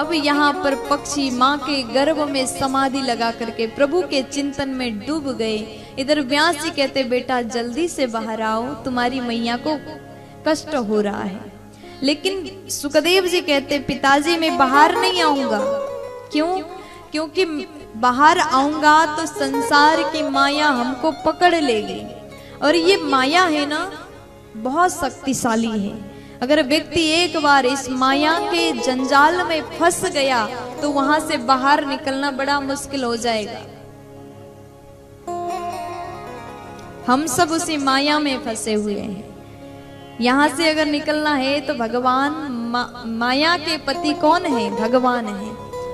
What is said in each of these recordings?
अब यहाँ पर पक्षी माँ के गर्भ में समाधि लगा करके प्रभु के चिंतन में डूब गए। इधर व्यास जी कहते, बेटा, जल्दी से बाहर आओ, तुम्हारी मैया को कष्ट हो रहा है। लेकिन सुखदेव जी कहते, पिताजी, मैं बाहर नहीं आऊँगा। क्यों? क्योंकि बाहर आऊँगा तो संसार की माया हमको पकड़ लेगी। और ये माया है ना, बहुत शक्तिशाली है। अगर व्यक्ति एक बार इस माया के जंजाल में फंस गया तो वहाँ से बाहर निकलना बड़ा मुश्किल हो जाएगा। हम सब उसी माया में फंसे हुए हैं। यहाँ से अगर निकलना है तो भगवान मा, माया के पति कौन है? भगवान है।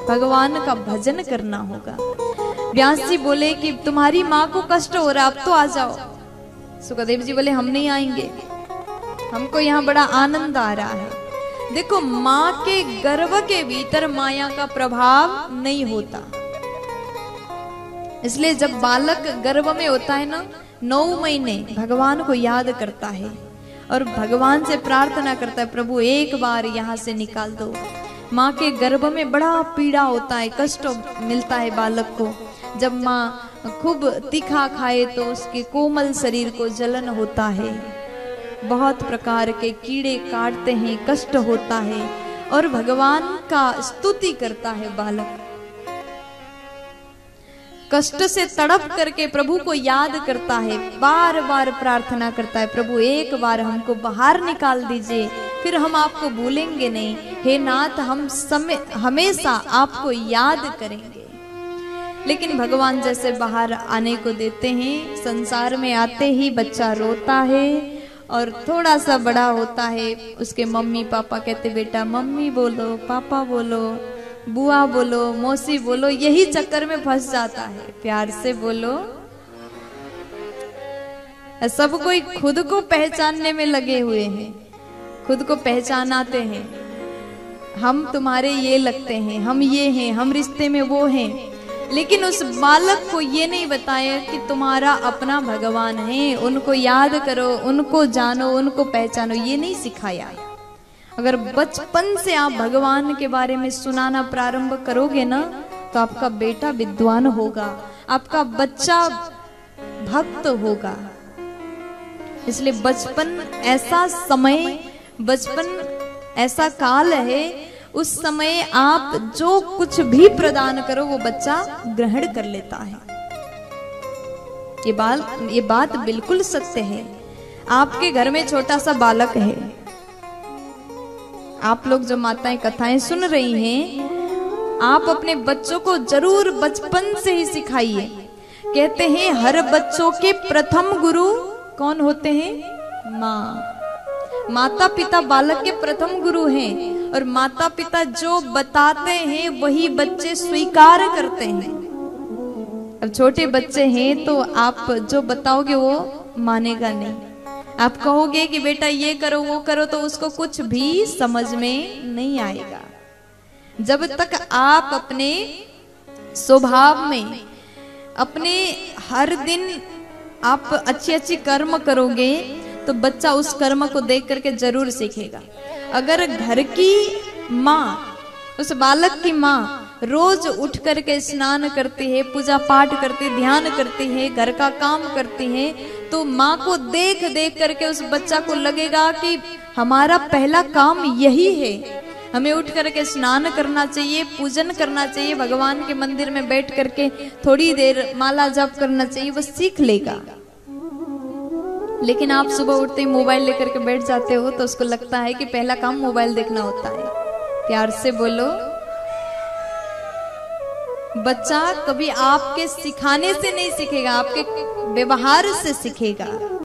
भगवान का भजन करना होगा। व्यास जी बोले कि तुम्हारी माँ को कष्ट हो रहा अब तो आ जाओ। सुखदेव जी बोले हम नहीं आएँगे। हमको यहाँ बड़ा आनंद आ रहा है। देखो, माँ के गर्भ के भीतर माया का प्रभाव नहीं होता। इसलिए जब बालक गर्भ में होता है ना, नौ महीने भगवान को याद करता है और भगवान से प्रार्थना करता है, प्रभु, एक बार यहाँ से निकाल दो। माँ के गर्भ में बड़ा पीड़ा होता है, कष्ट मिलता है बालक को। जब माँ खूब तीखा खाए तो उसके कोमल शरीर को जलन होता है। बहुत प्रकार के कीड़े काटते हैं, कष्ट होता है और भगवान का स्तुति करता है बालक। कष्ट से तड़प करके प्रभु को याद करता है बार बार प्रार्थना करता है, प्रभु एक बार हमको बाहर निकाल दीजिए, फिर हम आपको भूलेंगे नहीं। हे नाथ, हम समय हमेशा आपको याद करेंगे। लेकिन भगवान जैसे बाहर आने को देते हैं, संसार में आते ही बच्चा रोता है और थोड़ा सा बड़ा होता है, उसके मम्मी पापा कहते, बेटा, मम्मी बोलो, पापा बोलो, बुआ बोलो, मौसी बोलो, यही चक्कर में फंस जाता है। प्यार से बोलो। सब कोई खुद को पहचानने में लगे हुए हैं, खुद को पहचानाते हैं। हम तुम्हारे ये लगते हैं, हम ये हैं, हम रिश्ते में वो हैं। लेकिन उस बालक को ये नहीं बताया कि तुम्हारा अपना भगवान है। उनको याद करो, उनको जानो, उनको पहचानो। ये नहीं सिखाया। अगर बचपन से आप भगवान के बारे में सुनाना प्रारंभ करोगे ना तो आपका बेटा विद्वान होगा। आपका बच्चा भक्त होगा। इसलिए बचपन ऐसा समय, बचपन ऐसा काल है उस समय आप जो कुछ भी प्रदान करो, वो बच्चा ग्रहण कर लेता है। ये बात ये बात बिल्कुल सत्य है। आपके घर में छोटा सा बालक है। आप लोग जो माताएँ कथाएँ सुन रही हैं, आप अपने बच्चों को ज़रूर बचपन से ही सिखाइए। कहते हैं, हर बच्चों के प्रथम गुरु कौन होते हैं? माँ। माता पिता बालक के प्रथम गुरु हैं। और माता पिता जो बताते हैं, वही बच्चे स्वीकार करते हैं। अब छोटे बच्चे हैं तो आप जो बताओगे वो मानेगा नहीं। आप कहोगे कि बेटा ये करो, वो करो तो उसको कुछ भी समझ में नहीं आएगा। जब तक आप अपने स्वभाव में, अपने हर दिन आप अच्छी अच्छी कर्म करोगे तो बच्चा उस कर्म को देख करके ज़रूर सीखेगा। अगर घर की माँ, उस बालक की माँ रोज उठ करके स्नान करती है, पूजा पाठ करती ध्यान करती है, घर का काम करती है तो माँ को देख देख करके उस बच्चा को लगेगा कि हमारा पहला काम यही है। हमें उठ करके स्नान करना चाहिए, पूजन करना चाहिए, भगवान के मंदिर में बैठ करके थोड़ी देर माला जप करना चाहिए, वो सीख लेगा। लेकिन आप सुबह उठते ही मोबाइल लेकर के बैठ जाते हो तो उसको लगता है कि पहला काम मोबाइल देखना होता है। प्यार से बोलो। बच्चा कभी आपके सिखाने से नहीं सीखेगा, आपके व्यवहार से सीखेगा।